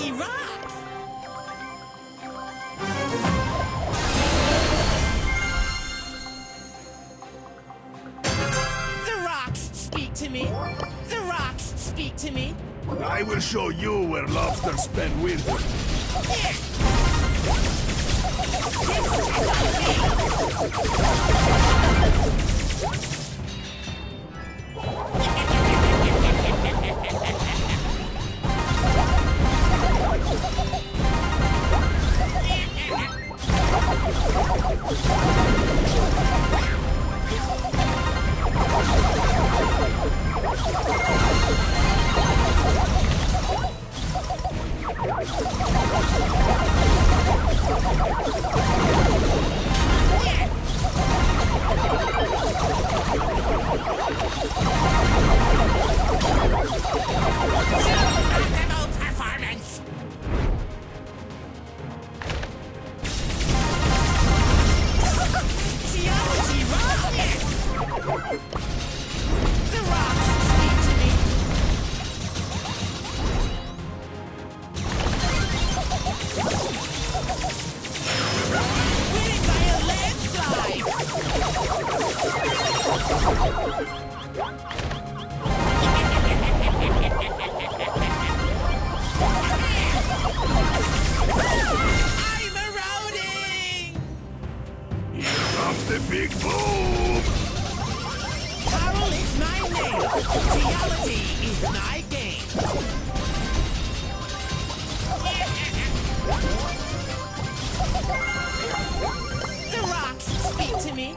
Geology rocks! The rocks speak to me. The rocks speak to me. I will show you where lobsters spend winter. Optimal Geology is my game. The rocks speak to me.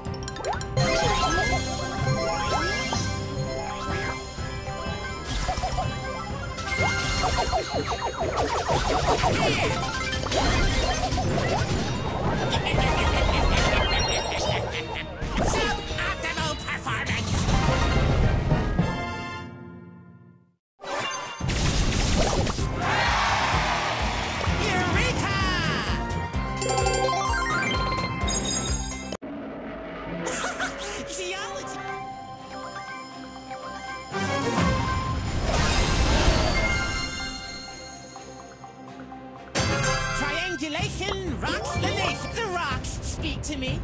Suboptimal Triangulation rocks the nation. The rocks speak to me.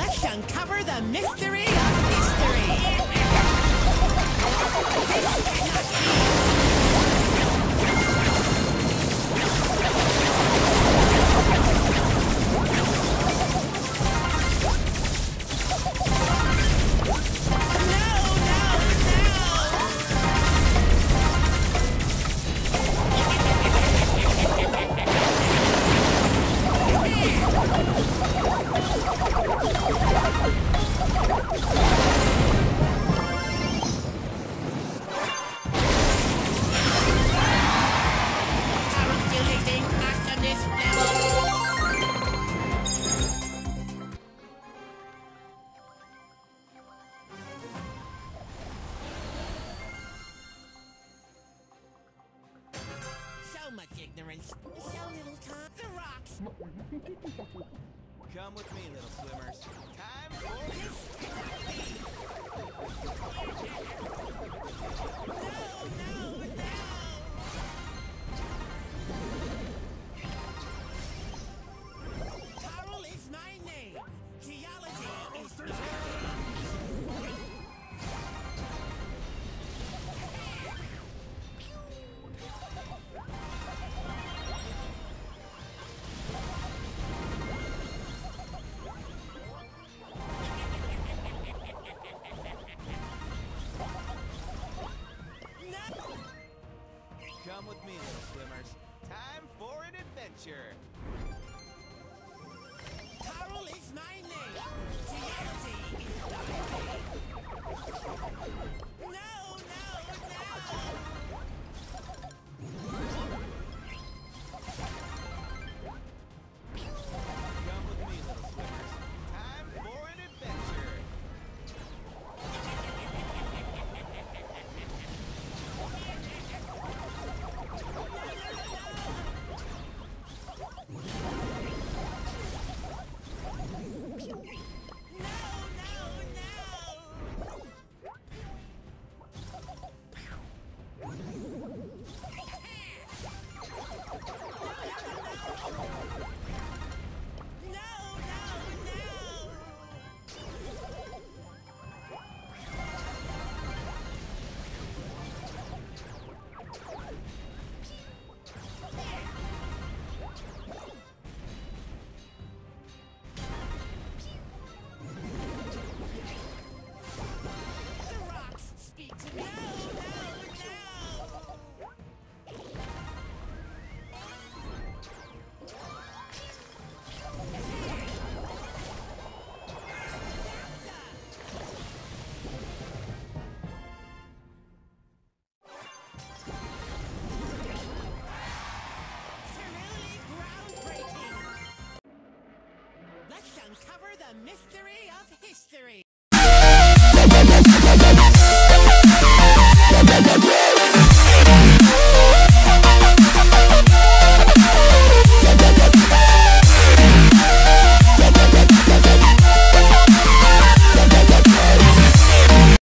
Let's uncover the mystery of history. this cannot be. Much ignorance, so little. The rocks. Come with me, little swimmers. Time for Come with me, little swimmers. Time for an adventure. Carl is my name. Geology is my name. The mystery of.